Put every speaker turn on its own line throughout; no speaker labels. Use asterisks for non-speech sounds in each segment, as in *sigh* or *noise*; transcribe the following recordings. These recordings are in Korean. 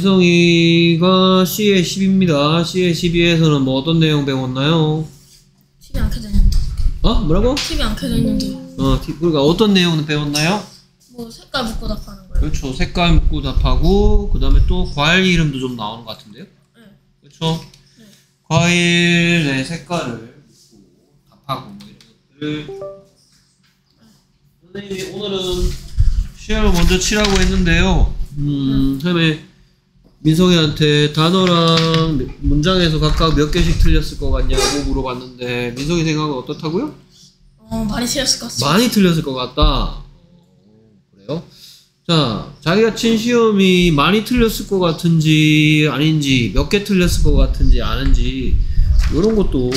민성이가 C의 10입니다. C의 12에서는 뭐 어떤 내용 배웠나요?
TV 안 켜져 있는데.
어? 뭐라고?
TV 안 켜져 있는데.
어, 티- 그러니까 어떤 내용 배웠나요?
뭐 색깔 묶고 답하는 거예요.
그렇죠. 색깔 묻고 답하고 그 다음에 또 과일 이름도 좀 나오는 것 같은데요?
네.
그렇죠. 과일의 색깔을 묻고 답하고 뭐 이런 것들을 선생님이 오늘은 시험을 먼저 치라고 했는데요. 음, 처음에 민성이한테 단어랑 문장에서 각각 몇 개씩 틀렸을 것 같냐고 물어봤는데 민성이 생각은 어떻다고요?
어 많이 틀렸을 것 같습니다.
많이 틀렸을 것 같다. 어, 그래요? 자, 자기가 친 시험이 많이 틀렸을 것 같은지 아닌지 몇 개 틀렸을 것 같은지 아는지 이런 것도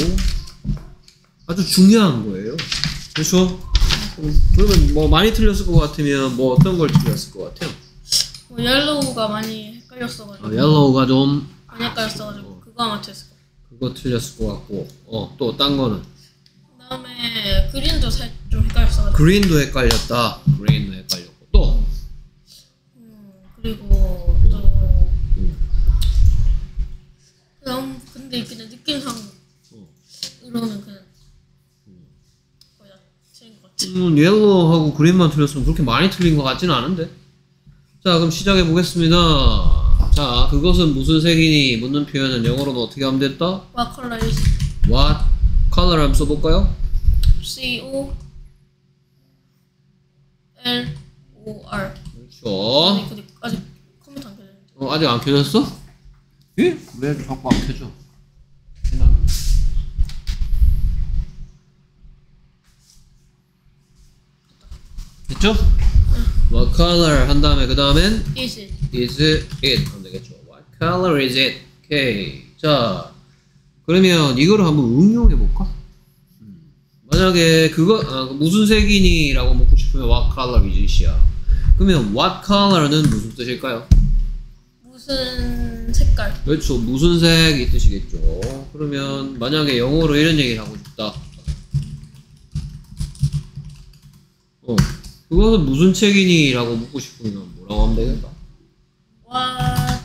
아주 중요한 거예요. 그렇죠? 음, 그러면 뭐 많이 틀렸을 것 같으면 뭐 어떤 걸 틀렸을 것 같아요?
뭐 yellow가 많이 헷갈렸어가지고.
어, yellow가 좀
많이 헷갈렸어가지고 그거 아마 틀렸을 것.
그거 틀렸을 것 같고 어또 딴 거는
그다음에 green도 살 좀 헷갈렸어가지고.
green도 헷갈렸다. green도 헷갈렸고 또
음 그리고 또
음,
그냥 근데 그냥 느낌상
어.
으로는 그냥 거의 다 틀린 것 같아.
음, 옐로우하고 그린만 틀렸으면 그렇게 많이 틀린 것 같지는 않은데. 자, 그럼 시작해 보겠습니다. 자, 그것은 무슨 색이니? 묻는 표현은 영어로는 어떻게 하면 됐다?
What color is
What color 한번 써볼까요?
C O L O R.
그렇죠.
아니 근데 아직 컴퓨터 안 켜졌는데.
어, 아직 안 켜졌어? 예? 왜 자꾸 안 켜져? 됐죠? What color 한 다음에 그 다음엔
Is it?
Is it 하면 되겠죠. What color is it? 오케이. 자, 그러면 이거를 한번 응용해 볼까? 음, 만약에 그거 아, 무슨 색이니라고 묻고 싶으면 what color is it이야. 그러면 what color는 무슨 뜻일까요?
무슨 색깔?
그렇죠. 무슨 색이 뜻이겠죠. 그러면 만약에 영어로 이런 얘기를 하고 싶다. 어, 그것은 무슨 책이니? 라고 묻고 싶으면 뭐라고 하면 되겠다.
What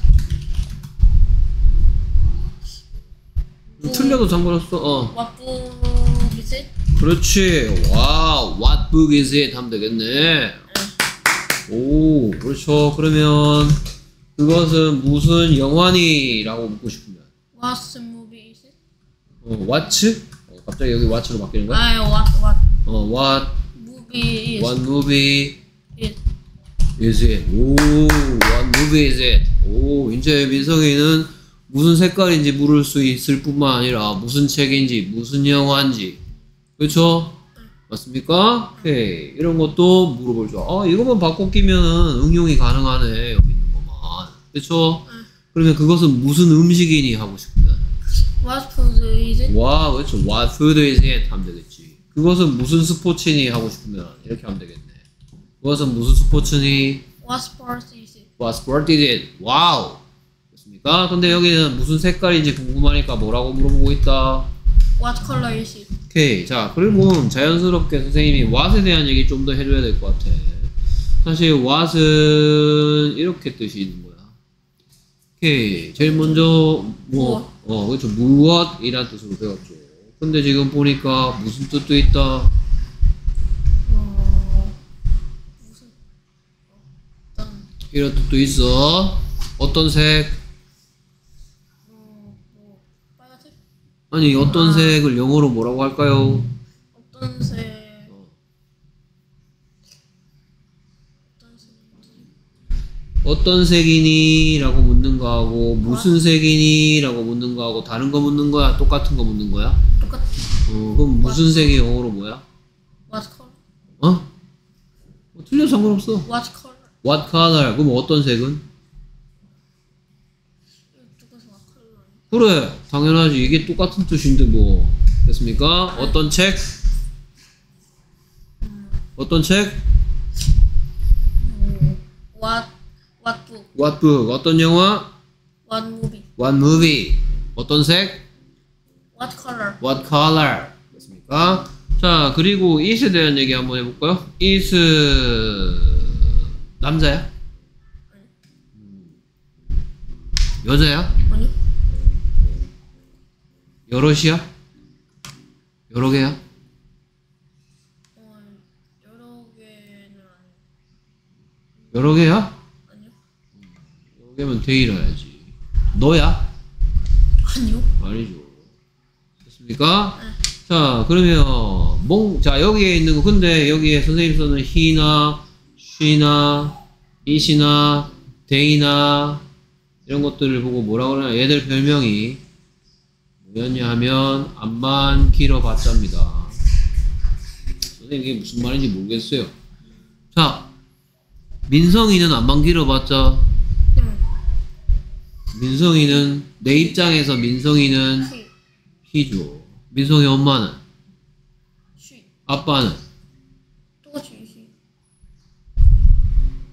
음, 틀려도 상관없어. 어.
What book is it?
그렇지. 와, what book is it? 하면 되겠네. 오, 그렇죠. 그러면 그것은 무슨 영화니? 라고 묻고 싶으면.
What movie is it?
어, what? 어, 갑자기 여기 what로 바뀌는 거야?
아, what what
어, what,
movie is
what movie? Is it? 오, what movie is it? 오, 이제 민성이는 무슨 색깔인지 물을 수 있을 뿐만 아니라 무슨 책인지, 무슨 영화인지. 그렇죠? 맞습니까? 오케이. 이런 것도 물어볼 줄. 아, 이것만 바꿔 끼면은 응용이 가능하네. 여기 있는 것만. 그렇죠? 그러면 그것은 무슨 음식이니 하고 싶으면.
What food is it?
와, 그렇죠. What food is it? 하면 되겠지. 그것은 무슨 스포츠니 하고 싶으면 이렇게 하면 되겠네. 그것은 무슨 스포츠니?
What sport is it?
What sport is it? Wow. 됐습니까? 근데 여기는 무슨 색깔인지 궁금하니까 뭐라고 물어보고 있다.
What color is it?
오케이. 자, 그리고 자연스럽게 선생님이 what에 대한 얘기 좀 더 해줘야 될 것 같아. 사실 what은 이렇게 뜻이 있는 거야. 오케이. 제일 먼저 뭐, 어, 그렇죠. 무엇이란 뜻으로 배웠죠. 근데 지금 보니까 무슨 뜻도 있다. 이런 뜻도 있어. 어떤 색?
어 뭐 빨간색?
아니, 어떤 색을 영어로 뭐라고 할까요?
어떤 색? 어떤 색?
어떤 색이니? 라고 묻는 거하고 무슨 색이니? 라고 묻는 거하고 다른 거 묻는 거야? 똑같은 거 묻는 거야?
똑같.
어, 그럼 무슨 색이 영어로 뭐야?
What color?
어? 뭐 틀려도 상관없어.
What color?
What color? 그럼 어떤 색은? 그래, 당연하지. 이게 똑같은 뜻인데 뭐. 됐습니까? 어떤 책? 어떤 책?
음, What what book?
What book? 어떤 영화?
What movie?
What movie? 어떤 색?
What color?
What color? 됐습니까? 자, 그리고 it에 대한 얘기 한번 해볼까요? it 남자야? 음. 여자야?
아니요.
여럿이야? 여러 개야?
어, 여러 개는 아니요.
여러 개야?
아니요.
여러 개면 데이라야지. 너야?
아니요.
아니죠. 됐습니까? 자, 그러면, 몽, 자, 여기에 있는 거, 근데 여기에 선생님 써는 he나, she나, it이나, they나, 이런 것들을 보고 뭐라 그러냐. 얘들 별명이 뭐였냐 하면, 앞만 길어봤자입니다. 선생님 이게 무슨 말인지 모르겠어요. 자, 민성이는 앞만 길어봤자,
음.
민성이는, 내 입장에서 민성이는
쉬.
희죠. 민성이 엄마는?
쉬.
아빠는?
똑같이 쉬.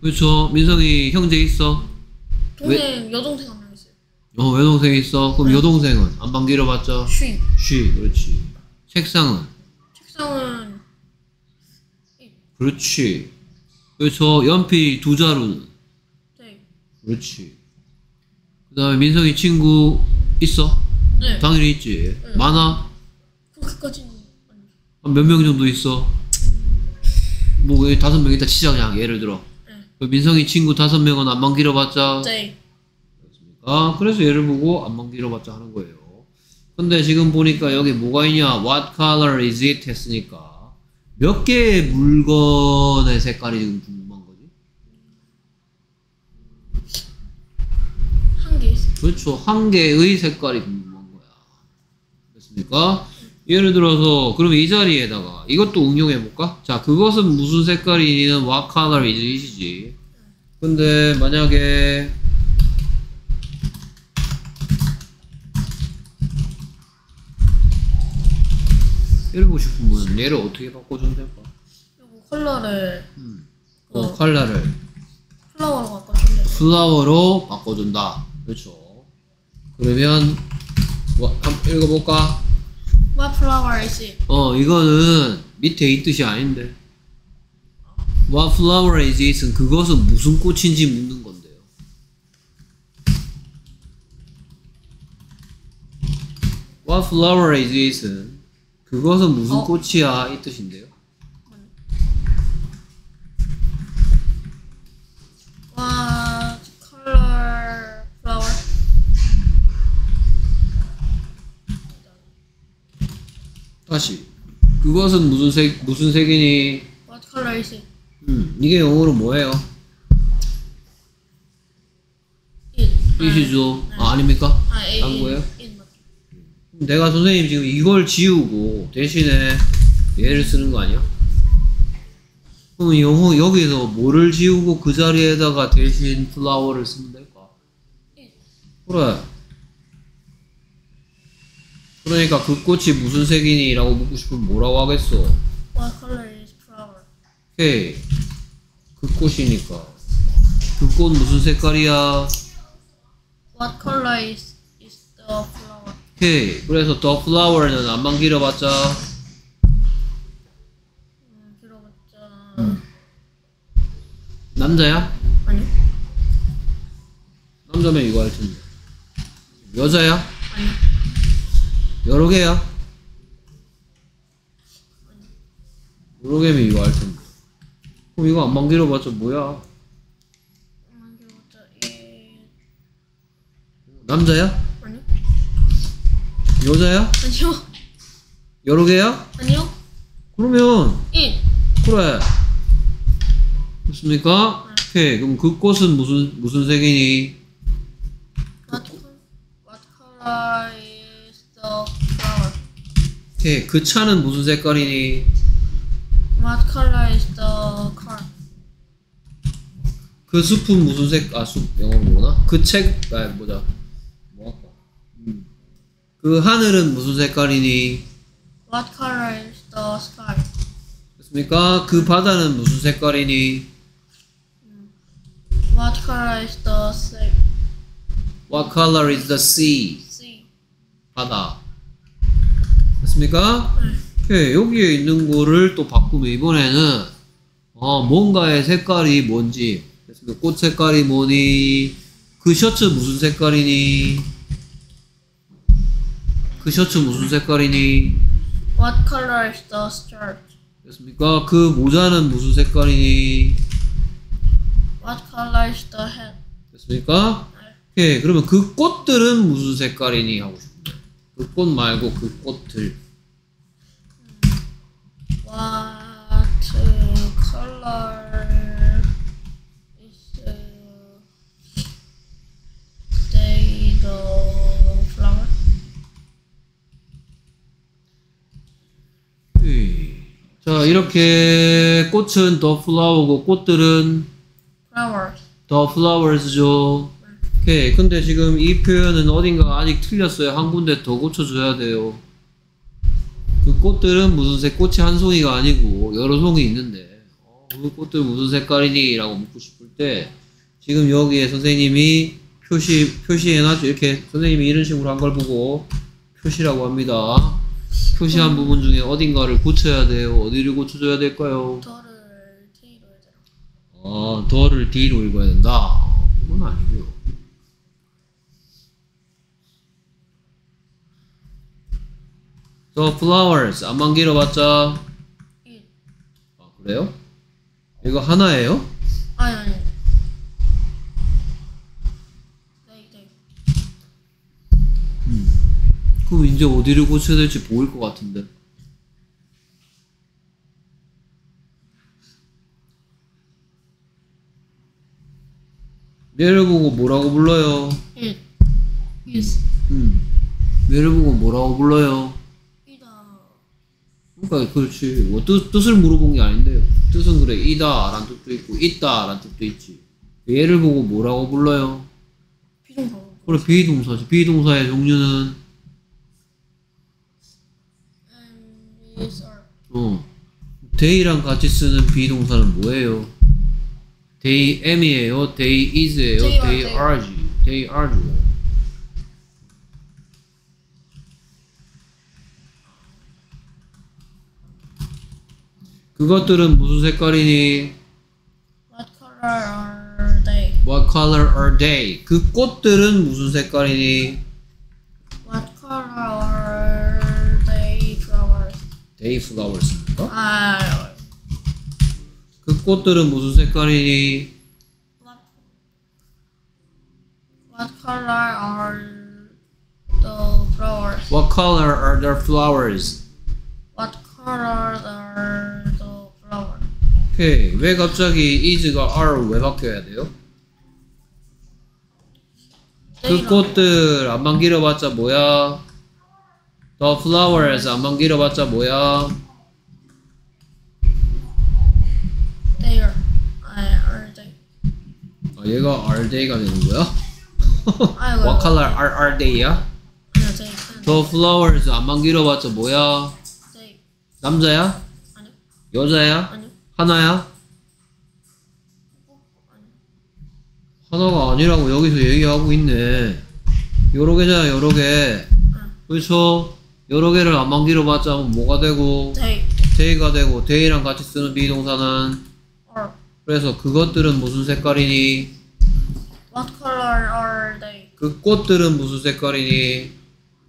그렇죠. 민성이 형제 있어?
동생 여동생 한 명 있어요.
어, 여동생 있어? 그럼
네.
여동생은? 안방 길어봤자?
쉬.
쉬, 그렇지. 책상은?
책상은 이.
그렇지. 그렇죠. 연필 두 자루는?
네.
그렇지. 그 다음에 민성이 친구 있어?
네.
당연히 있지.
네.
많아?
그렇게까지는.
한 몇 명 정도 있어? 뭐, 그 다섯 명 있다 치자, 그냥, 예를 들어.
네.
그 민성이 친구 다섯 명은 안방 길어봤자?
네.
아, 그래서 얘를 보고 안만 길어봤자 하는 거예요. 근데 지금 보니까 여기 뭐가 있냐? What color is it? 했으니까 몇 개의 물건의 색깔이 지금 궁금한 거지?
한 개.
그렇죠. 한 개의 색깔이 궁금한 거야. 됐습니까? 예를 들어서 그러면 이 자리에다가 이것도 응용해 볼까? 자, 그것은 무슨 색깔이니는 what color is it이지. 근데 만약에 이러고 싶으면 얘를 어떻게 바꿔주면 될까?
그리고 컬러를
음.
어.
어, 컬러를
플라워로 돼요.
플라워로 바꿔준다. 그렇죠. 그러면 뭐, 한번 읽어볼까?
What flower is it?
어, 이거는 밑에 이 뜻이 아닌데. What flower is it은 그것은 무슨 꽃인지 묻는 건데요. What flower is it은 그것은 무슨
어?
꽃이야 이 뜻인데요. 다시 그것은 무슨 색 무슨 색이니?
What color is it?
음, 이게 영어로 뭐예요?
It.
이시죠? 아, 아닙니까?
아, A.
딴 거예요?
It 맞죠.
내가 선생님 지금 이걸 지우고 대신에 얘를 쓰는 거 아니야? 그럼 영어 여기서 뭐를 지우고 그 자리에다가 대신 플라워를 쓰면 될까? 그래. 그러니까 그 꽃이 무슨 색이니? 라고 묻고 싶으면 뭐라고 하겠어?
What color is flower?
오케이. 그 꽃이니까. 그 꽃 무슨 색깔이야?
What color is is the flower?
오케이. 그래서 the flower는 안만 길어봤자
음, 들어봤자
남자야?
아니요.
남자면 이거 할 텐데. 여자야?
아니요.
여러 개야? 여러 개면 이거 할 텐데. 그럼 이거 안만 길어봤자 뭐야? 남자야?
아니요.
여자야?
아니요.
여러 개야?
아니요.
그러면
it.
그래. 됐습니까? 오케이. 그럼 그 꽃은 무슨 무슨 색이니? 오케이. 그 차는 무슨 색깔이니?
What color is the car?
그 숲은 무슨 색? 아, 숲 영어로 뭐나? 그 책, 아, 뭐자? 뭐 할까? 음. 그 하늘은 무슨 색깔이니?
What color is the sky?
됐습니까? 그 바다는 무슨 색깔이니?
What color is the sea?
What color is the sea?
sea?
바다. 됐습니까? 오케이. 여기에 있는 거를 또 바꾸면 이번에는 어, 뭔가의 색깔이 뭔지. 됐습니까? 꽃 색깔이 뭐니? 그 셔츠 무슨 색깔이니? 그 셔츠 무슨 색깔이니?
What color is the shirt?
됐습니까? 그 모자는 무슨 색깔이니?
What color is the hat?
됐습니까? 오케이. 그러면 그 꽃들은 무슨 색깔이니? 하고 싶네. 그꽃 말고 그 꽃들.
What color is uh, they the flower?
오케이. 자, 이렇게 꽃은 더 플라워고 꽃들은
Flowers.
더 플라워즈죠. 오케이. 근데 지금 이 표현은 어딘가 아직 틀렸어요. 한 군데 더 고쳐줘야 돼요. 그 꽃들은 무슨 색? 꽃이 한 송이가 아니고 여러 송이 있는데 어, 그 꽃들 무슨 색깔이니? 라고 묻고 싶을 때 지금 여기에 선생님이 표시, 표시해놨죠. 이렇게 선생님이 이런 식으로 한 걸 보고 표시라고 합니다. 표시한 부분 중에 어딘가를 고쳐야 돼요. 어디를 고쳐줘야 될까요?
더를 T로 해야 되나?
아, 더를 D로 읽어야 된다. 어, 그건 아니고요. The flowers 안만 길어봤자 이아 그래요? 이거 하나예요?
아니 아니. 네 네.
그럼 이제 어디를 고쳐야 될지 보일 것 같은데. 얘를 보고 뭐라고 불러요?
이 is
음. 얘를 보고 뭐라고 불러요? 그러니까 그렇지. 뭐 뜻, 뜻을 물어본 게 아닌데요. 뜻은 그래. 이다 라는 뜻도 있고 있다 라는 뜻도 있지. 얘를 보고 뭐라고 불러요?
비동사.
그래 비동사지. 비동사의 종류는
are
어. day랑 같이 쓰는 비동사는 뭐예요? they am이에요? they is예요?
They
are지. they are죠. 그것들은 무슨 색깔이니?
What color are they?
What color are they? 그 꽃들은 무슨 색깔이니?
What color are they flowers?
They flowers입니까?
아,
그 꽃들은 무슨 색깔이니?
what What color are the flowers?
What color are their flowers?
What color are the flowers?
오케이. 왜 갑자기 is가 are 왜 바뀌어야 돼요? 그 꽃들 안만 길어봤자 뭐야? The flowers 안만 길어봤자 뭐야?
They are. 아, are they?
아, 얘가 are they가 되는 거야? What color are, are they야? The flowers 암만 길어봤자 뭐야?
they.
남자야?
아니요,
여자야?
아니요.
하나야? 하나가 아니라고 여기서 얘기하고 있네. 여러 개잖아, 여러 개. 그렇죠? 여러 개를 암만 길어봤자 뭐가 되고,
They
they가 되고, they랑 같이 쓰는 비동사는
are.
그래서 그것들은 무슨 색깔이니?
What color are they?
그 꽃들은 무슨 색깔이니?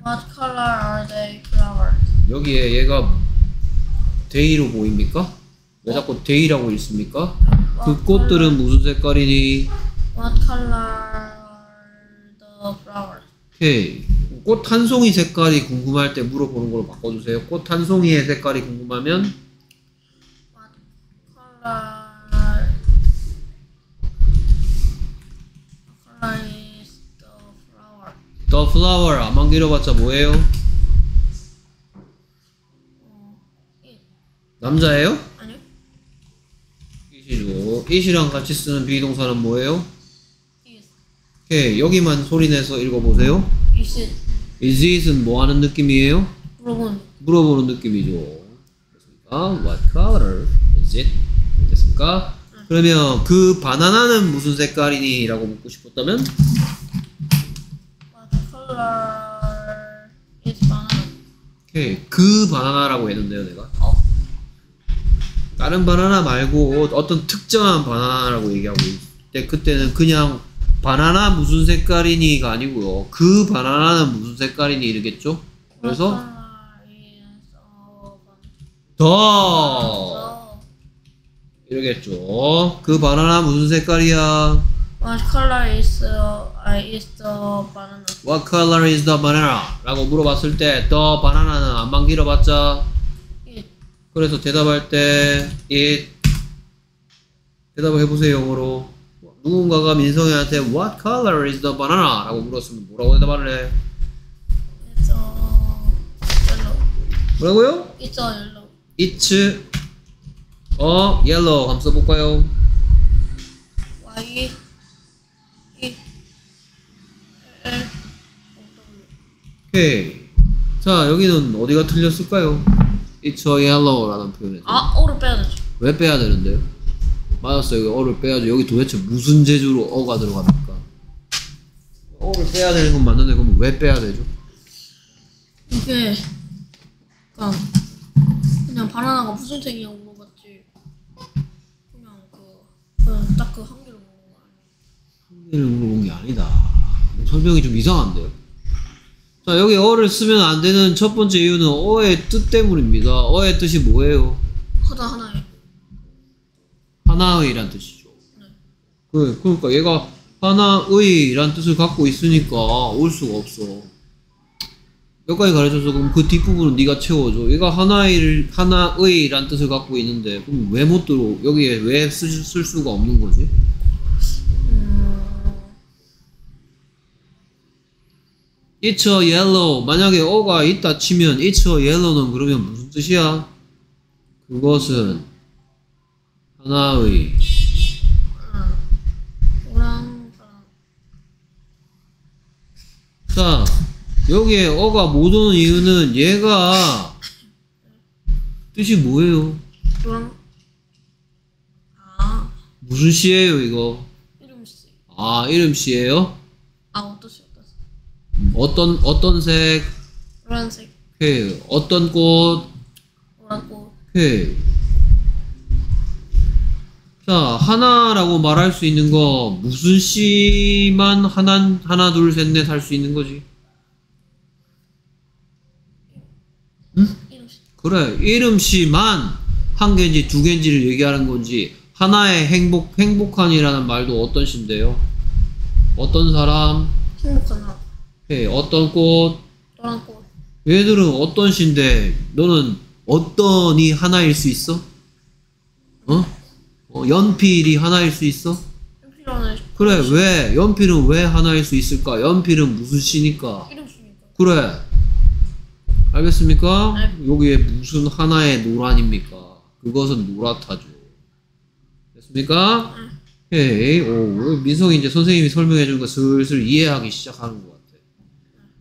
What color are they flowers?
여기에 얘가 they로 보입니까? 왜 자꾸 they라고 읽습니까? 그 꽃들은 무슨 색깔이니?
What color the flowers?
오케이. 꽃 한 송이 색깔이 궁금할 때 물어보는 걸로 바꿔주세요. 꽃 한 송이의 색깔이 궁금하면
What color? What color is the flower?
The flower 안만 길어봤자 뭐예요?
어, it
남자예요? It이죠. it이랑 같이 쓰는 비동사는 뭐예요? 오케이. 여기만 소리내서 읽어보세요.
is it
Is it은 뭐 하는 느낌이에요?
물어본
물어보는 느낌이죠. 됐습니까? What color is it? 됐습니까? 그러면 그 바나나는 무슨 색깔이니? 라고 묻고 싶었다면
What color is banana?
오케이. 그 바나나라고 했는데요, 내가.
어?
다른 바나나 말고 어떤 특정한 바나나라고 얘기하고 있을 때 그때는 그냥 바나나 무슨 색깔이니가 아니고요. 그 바나나는 무슨 색깔이니 이러겠죠? 그래서 더? 이러겠죠. 그 바나나 무슨 색깔이야?
What color is uh, is the banana?
What color is the banana? 라고 물어봤을 때 the banana는 안만 길어봤자 그래서 대답할 때 it 대답을 해보세요 영어로 누군가가 민성이한테 What color is the banana? 라고 물었으면 뭐라고 대답을 해?
is a yellow.
뭐라고요?
It's a yellow.
It's 어 yellow 한번 써볼까요?
Y E L.
오케이 자 여기는 어디가 틀렸을까요? It's a yellow라는 표현에서
아, O를 빼야 되죠.
왜 빼야 되는데요? 맞았어요. 여기 어를 빼야죠. 여기 도대체 무슨 재주로 어가 들어갑니까? 어를 빼야 되는 건 맞는데 그럼 왜 빼야 되죠?
이게 그냥 그냥 바나나가 무슨 색이냐고 물어봤지. 그냥 그 그냥 딱 그 한 개를 물어본 거 아니야.
한 개를 물어본 게 아니다. 설명이 좀 이상한데요. 자 여기 어를 쓰면 안 되는 첫 번째 이유는 어의 뜻 때문입니다. 어의 뜻이 뭐예요?
하다 하나에.
하나의란 뜻이죠.
네.
그 그러니까 얘가 하나의란 뜻을 갖고 있으니까 올 수가 없어. 여기까지 가르쳐서 그럼 그 뒷부분은 네가 채워줘. 얘가 하나의를 하나의란 뜻을 갖고 있는데 그럼 왜 못 들어? 여기에 왜 쓸, 쓸 수가 없는 거지? It's a yellow. 만약에 어가 있다 치면 It's a yellow는 그러면 무슨 뜻이야? 그것은 하나의. 자, 여기에 어가 못 오는 이유는 얘가 뜻이 뭐예요?
노랑. 아,
무슨 시예요, 이거?
이름 씨.
아, 이름 시예요? 어떤 어떤 색?
노란색,
오케이. 어떤 꽃?
노랗고.
오케이. 자, 하나라고 말할 수 있는 거 무슨 시만 하나 하나 둘 셋 넷 할 수 있는 거지?
이름 씨.
그래 이름 씨만 한 개인지 두 개인지를 얘기하는 건지 하나의 행복 행복한이라는 말도 어떤 시인데요? 어떤 사람?
행복한 사람.
예, 어떤 꽃?
노란 꽃.
얘들은 어떤 시인데 너는 어떤이 하나일 수 있어? 어? 어, 연필이 하나일 수 있어? 그래 왜 연필은 왜 하나일 수 있을까? 연필은 무슨 시니까? 그래 알겠습니까?
네.
여기에 무슨 하나의 노란입니까? 그것은 노랗다죠 됐습니까? 오케이 오 민성이 이제 선생님이 설명해 준 거 슬슬 이해하기 시작하는 것 같아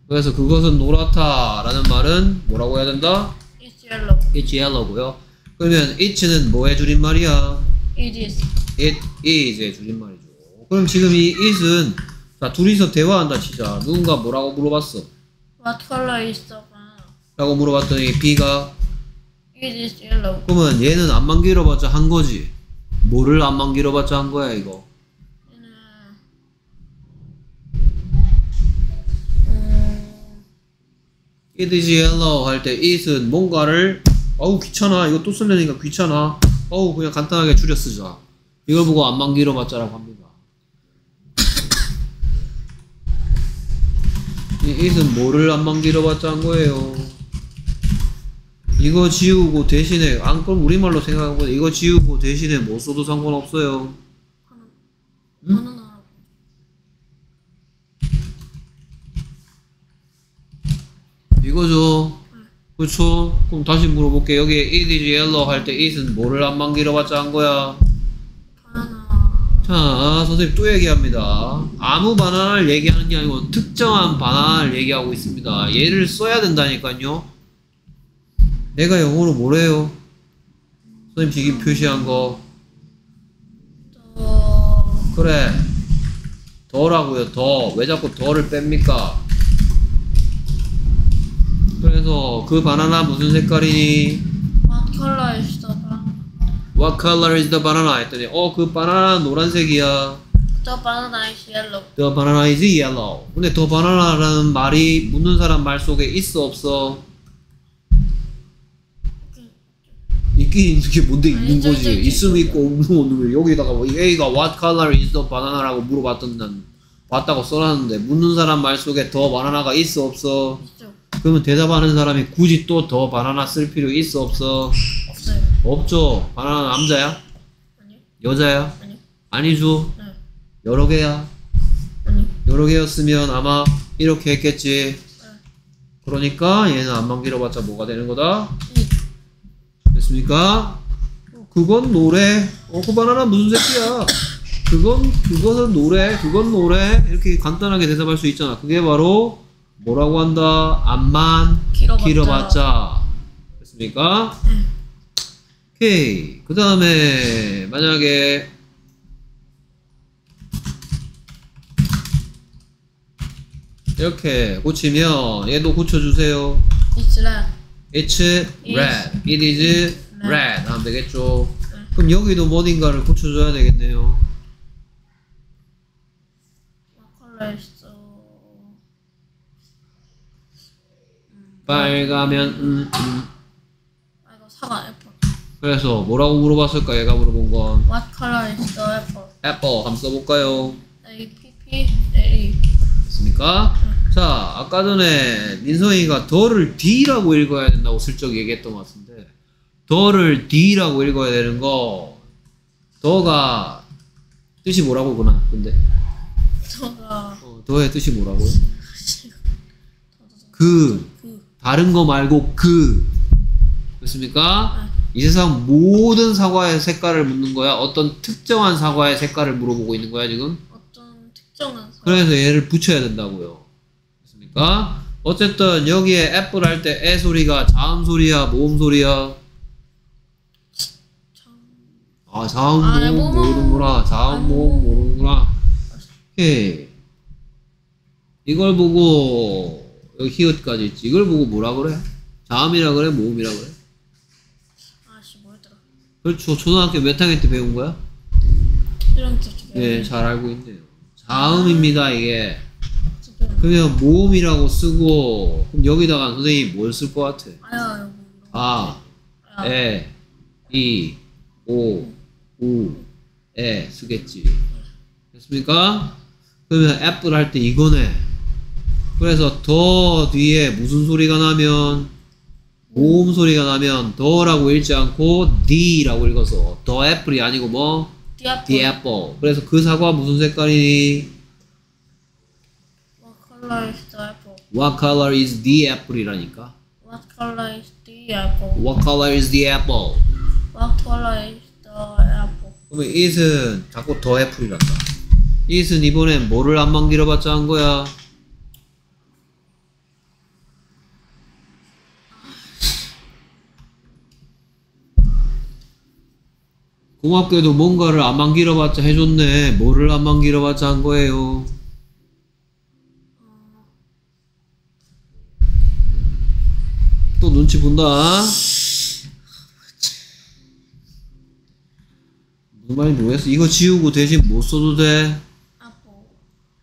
그래서 그것은 노랗다라는 말은 뭐라고 해야 된다?
It's yellow.
It's yellow고요 그러면 it는 뭐의 줄임말이야?
It is.
it is의 줄임말이죠 그럼 지금 이 it은 자 둘이서 대화한다 치자 누군가 뭐라고 물어봤어
What color is the banana?
라고 물어봤더니 B가
It is yellow.
그러면 얘는 안만 길어봤자 한 거지. 뭐를 안만 길어봤자 한 거야 이거. It is yellow 할 때 it은 뭔가를 어우 귀찮아 이거 또 쓰려니까 귀찮아. 어우 그냥 간단하게 줄여 쓰자. 이걸 보고 안만 길어봤자라고 합니다. 이 it은 뭐를 안만 길어봤자 한 거예요. 이거 지우고 대신에 안 그럼 우리말로 생각해보면 이거 지우고 대신에 뭐 써도 상관없어요.
바나나라고.
이거죠. 그렇죠. 그럼 다시 물어볼게. 여기 it is yellow 할 때 it은 뭐를 안만 길어봤자 한 거야?
바나나.
자, 선생님 또 얘기합니다. 아무 바나나를 얘기하는 게 아니고 특정한 바나나를 얘기하고 있습니다. 얘를 써야 된다니까요. 내가 영어로 뭐래요? 선생님 지금 표시한 거.
더
그래. 더라고요. 더. 왜 자꾸 더를 뺍니까? 그래서 그 바나나 무슨 색깔이니?
What color is the banana?
What color is the banana? 했더니 어 그 바나나 노란색이야.
The banana is yellow.
The banana is yellow. 근데 the banana라는 말이 묻는 사람 말 속에 있어 없어? 있긴 있는 게 뭔데 있는 거지. 있으면. 있고 없으면 없는 거야. 여기다가 뭐 A가 what color is the banana라고 물어봤던 난 맞다고 써놨는데 묻는 사람 말 속에 더 바나나가 있어 없어?
있죠.
그러면 대답하는 사람이 굳이 또 더 바나나 쓸 필요 있어 없어?
없어요.
없죠. 바나나 남자야?
아니요.
여자야?
아니요.
아니죠.
네.
여러 개야.
아니요.
여러 개였으면 아마 이렇게 했겠지.
네.
그러니까 얘는 안만 길어봤자 뭐가 되는 거다?
이.
됐습니까? 그건 노래. 어, 그 바나나 무슨 새끼야? 그건, 그거는 노래. 그건 노래. 이렇게 간단하게 대답할 수 있잖아. 그게 바로 뭐라고 한다? 안만
길어봤자.
길어봤자. 됐습니까?
네.
오케이. 그 다음에, 만약에, 이렇게 고치면 얘도 고쳐주세요.
It's red.
It's red. It is
네.
red. 하면 되겠죠.
네.
그럼 여기도 뭐딘가를 고쳐줘야 되겠네요. 빨가면, 음, 음.
아 이거 사과 애플.
그래서 뭐라고 물어봤을까? 얘가 물어본 건.
What color is the apple?
Apple. 한번 써볼까요?
A P P L E.
됐습니까? 자, 아까 전에 민성이가 the를 D라고 읽어야 된다고 슬쩍 얘기했던 것 같은데, the를 D라고 읽어야 되는 거, the가 뜻이 뭐라고 그나? 근데
저가
어, 더의 뜻이 뭐라고요? *laughs*
그그
다른 거 말고 그 됐습니까? 이 세상 모든 사과의 색깔을 묻는 거야? 어떤 특정한 사과의 색깔을 물어보고 있는 거야 지금?
어떤 특정한 사과.
그래서 얘를 붙여야 된다고요. 됐습니까? 어쨌든 여기에 애플 할 때 애 소리가 자음 소리야, 모음 소리야?
참.
아, 자음
아, 네,
모음
모음.
모르는구나. 자음
아,
모음 모르는구나. 오케이. 이걸 보고 여기 히읗까지 있지. 이걸 보고 뭐라 그래? 자음이라 그래? 모음이라 그래?
아씨 뭐였더라.
그렇죠. 초등학교 몇 학년 때 배운 거야?
이런 뜻.
네, 잘 알고 있네요. 자음입니다, 이게. 그러면 모음이라고 쓰고 그럼 여기다가 선생님이 뭘쓸 것 같아?
아야.
아,
아.
에, 이, 오, 우, 에 쓰겠지. 됐습니까? 그러면 애플 할 때 이거네. 그래서 더 뒤에 무슨 소리가 나면 모음 소리가 나면 더라고 읽지 않고 D라고 읽어서 더 애플이 아니고 뭐. The apple. 그래서 그 사과 무슨 색깔이니?
What color is the apple?
What color is the apple이라니까.
What color is the apple?
What color is the apple?
What color is the apple?
그러면 it은 자꾸 더 애플이란다. it은 이번엔 뭐를 안만 길어봤자 한 거야? 고맙게도 뭔가를 안만 길어봤자 해줬네. 뭐를 안만 길어봤자 한 거예요? 또 눈치 본다. 무슨 말인지 모르겠어. 이거 지우고 대신 뭐 써도 돼?
apple.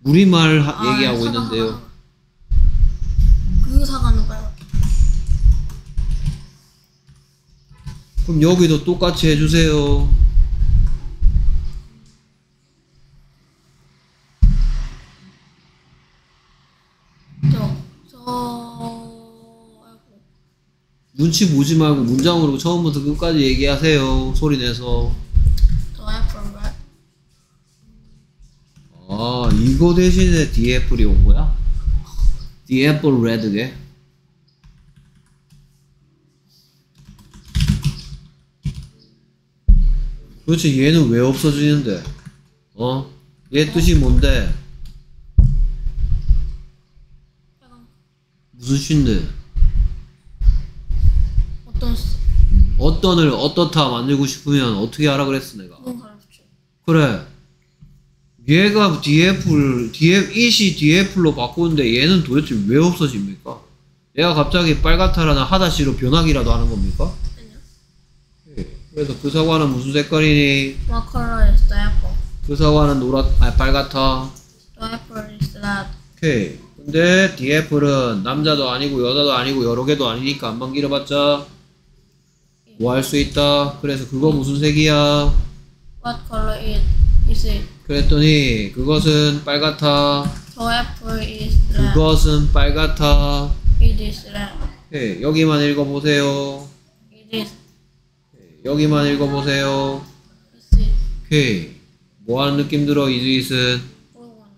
우리말 하-
아,
얘기하고
사과,
있는데요.
사과. 그 사과는 빨갛.
그럼 여기도 똑같이 해주세요. 눈치 보지 말고 문장으로 처음부터 끝까지 얘기하세요. 소리 내서.
The apple red.
아, 이거 대신에 The Apple이 온 거야? The Apple Red게? 그렇지, 얘는 왜 없어지는데? 어? 얘 뜻이 뭔데?
빨간.
무슨 쉰데?
어떤 스-
어떤을 어떻다 만들고 싶으면 어떻게 하라 그랬어 내가
가르쳐.
그래 얘가 DF를 DF it이 DF로 바꾸는데 얘는 도대체 왜 없어집니까? 얘가 갑자기 빨갛다라는 하다시로 변하기라도 하는 겁니까?
아니요.
예. 그래서 그 사과는 무슨 색깔이니?
What color is the apple?
그 사과는 노랗, 아, 빨갛다.
The apple is red.
오케이. 근데 apple은 남자도 아니고 여자도 아니고 여러 개도 아니니까 안만 길어봤자 뭐 할 수 있다. 그래서 그거 무슨 색이야?
What color is is it?
그랬더니 그것은 빨갛다.
The apple is red.
그것은 빨갛다.
It is red.
오케이. 여기만 읽어보세요.
It is.
여기만 읽어보세요.
Is it?
오케이. 뭐 하는 느낌 들어?
Blue one.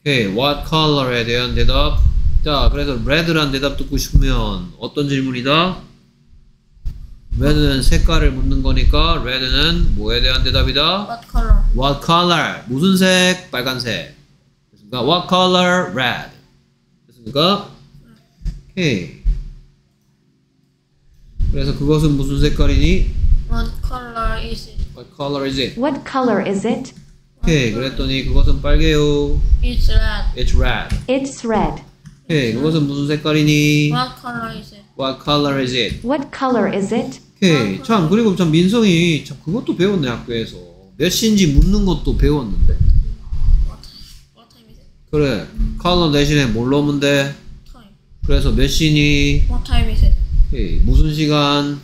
오케이. What color에 대한 대답. 자, 그래서 red란 대답 듣고 싶으면 어떤 질문이다? Red는 색깔을 묻는 거니까 red는 뭐에 대한 대답이다?
What color?
What color? 무슨 색? 빨간색. 됐습니까? What color? red. 됐습니까? 오케이. 그래서 그것은 무슨 색깔이니?
What color is it?
What color is it?
What color is it?
오케이. 그랬더니 그것은 빨개요.
It's red.
It's red.
It's red.
오케이. 그것은 무슨 색깔이니?
What color is it?
What color is it?
What color is it?
오케이. 참 그리고 참 민성이 참 그것도 배웠네 학교에서 몇 시인지 묻는 것도 배웠는데.
What what time is it?
그래. 컬러 대신에 뭘 넣으면 돼?
Time.
그래서 몇 시니?
What time is it?
오케이. 무슨 시간?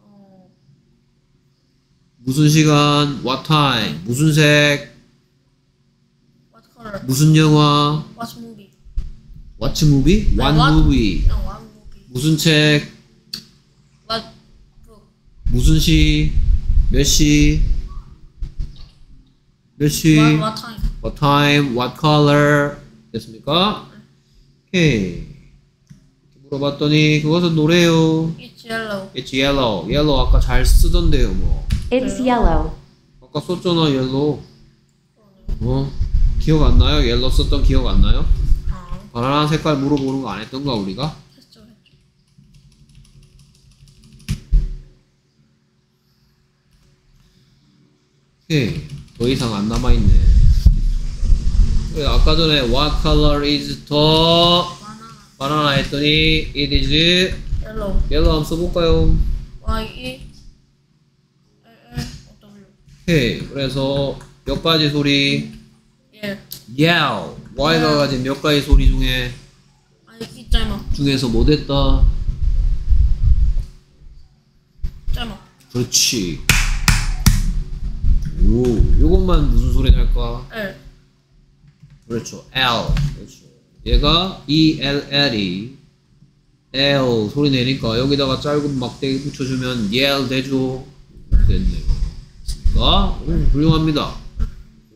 어,
무슨 시간? What time? 무슨 색?
what color?
무슨 영화?
What movie?
What movie? What movie? 무슨 책? 무슨 시? 몇 시? 몇 시?
What what time?
What time? What color? 됐습니까? 오케이. 물어봤더니 그것은 노래요.
It's yellow.
It's yellow. yellow 아까 잘 쓰던데요, 뭐.
It's yellow.
아까 썼잖아, yellow. 어? 기억 안 나요? yellow 썼던 기억 안 나요?
아,
바나나 색깔 물어보는 거 안 했던가, 우리가? 오케이. 더 이상 안 남아있네. 그래, 아까 전에 what color is the
Banana.
바나나 했더니 it is
Yellow.
yellow 한번 써볼까요?
Y E L W.
오케이. 그래서 몇 가지 소리?
예.
yell. y가 가진 몇 가지 소리 중에
아니 이 짧아.
중에서 뭐 됐다?
짧아.
그렇지. 오, 요것만 무슨 소리 날까?
L.
그렇죠. L. 그렇죠. 얘가 E L L이 L 소리 내니까 여기다가 짧은 막대기 붙여주면 yell 되죠. 됐네요. 가 오, 훌륭합니다.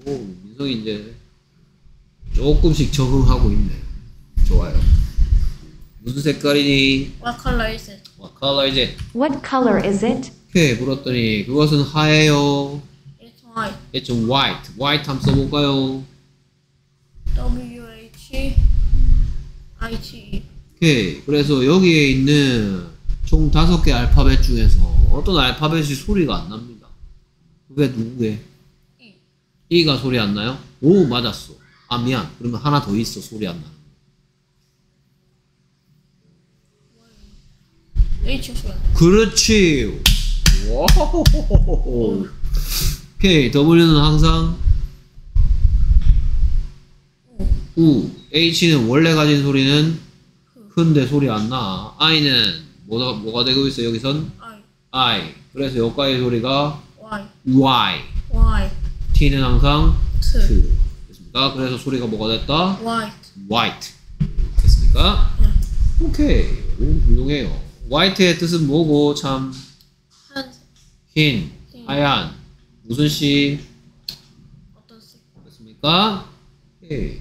오, 민성이 이제 조금씩 적응하고 있네. 좋아요. 무슨 색깔이니?
What color is it?
What color is it?
What color is it?
오케이, 물었더니 그것은 하예요.
White.
It's white. white 한번 써볼까요?
W H I T E.
오케이. 그래서 여기에 있는 총 다섯 개 알파벳 중에서 어떤 알파벳이 소리가 안 납니다. 그게 누구게?
E.
E가 소리 안 나요? 오, 맞았어. 아, 미안. 그러면 하나 더 있어. 소리 안 나는. 거.
H 소리.
그렇지. 와 우. 오케이. W는 항상 우. H는 원래 가진 소리는 큰데 소리 안 나. I는 뭐가, 뭐가 되고 있어, 여기선?
I
I. 그래서 여기까지 소리가
Y
Y.
Y
T는 항상
T
T. 됐습니까? 그래서 소리가 뭐가 됐다?
White
White. 됐습니까?
응.
오케이. 오, 훌륭해요. White의 뜻은 뭐고, 참,
한
흰,
흰.
하얀, 무슨 씨?
어떤 색?
됐습니까? 오케이.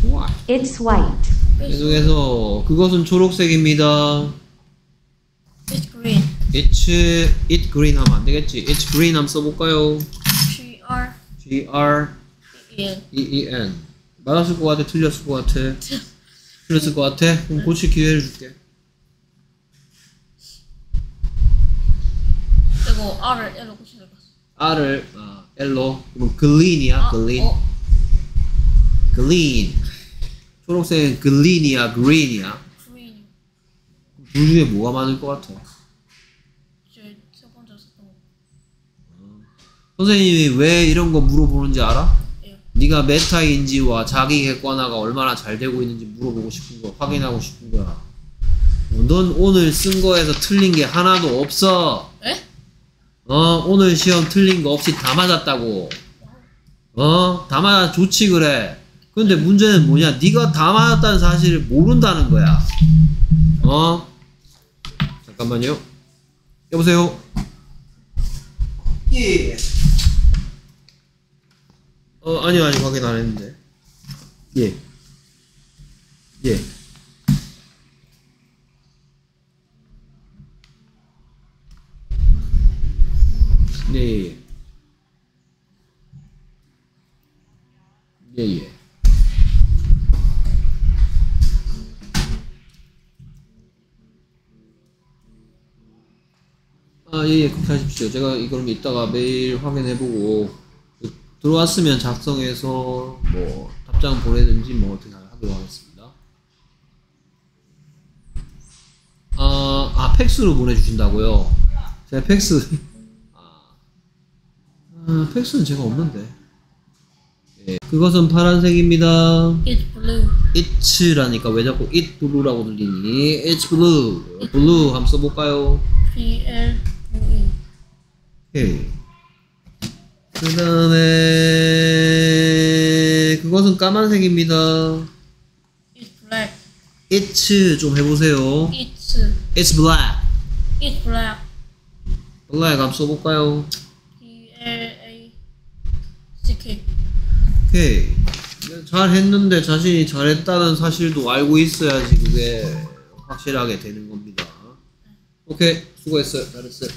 좋아.
It's white.
계속해서, 그것은 초록색입니다.
It's green.
It's, it green 하면 안 되겠지. It's green 한번 써볼까요?
G R
G-R,
E N.
E-E-N. 맞았을 것 같아? 틀렸을 것 같아? 틀렸을 것 같아? 그럼 고칠 기회를 줄게.
그리고 R을 L로.
R을 아, L로 그러면 green이야, green.
어,
green. 초록색은 green이야, green이야.
green.
둘 중에 뭐가 많을 것 같아?
제세 번째 썼던 거.
선생님이 왜 이런 거 물어보는지 알아?
예요.
네가 메타인지와 자기 객관화가 얼마나 잘 되고 있는지 물어보고 싶은 거 확인하고 싶은 거야. 어, 넌 오늘 쓴 거에서 틀린 게 하나도 없어.
에?
어 오늘 시험 틀린 거 없이 다 맞았다고. 어 다 맞아 좋지 그래. 근데 문제는 뭐냐? 네가 다 맞았다는 사실을 모른다는 거야. 어? 잠깐만요. 여보세요. 예. 어 아니요 아니 확인 안 했는데. 예. 예. 네. 예. 예, 예. 아, 예, 예, 그렇게 하십시오. 제가 이 그럼 이따가 메일 확인해보고, 그, 들어왔으면 작성해서, 뭐, 답장 보내든지, 뭐, 어떻게 하도록 하겠습니다. 아, 아, 팩스로 보내주신다고요? 제가 팩스, 아, 아, 팩스는 제가 없는데. 예, 그것은 파란색입니다.
It's blue.
It'라니까 왜 자꾸 it blue라고 들리니? It's blue. blue 한번 써볼까요?
B L U E.
오케이. 그 다음에 그것은 까만색입니다.
It's black.
It's 좀 해보세요.
It's
It's black.
it's black.
black 한번 써볼까요?
B L A C K.
오케이. 잘 했는데 자신이 잘했다는 사실도 알고 있어야지 그게 확실하게 되는 겁니다. 오케이. 수고했어요. 잘했어요.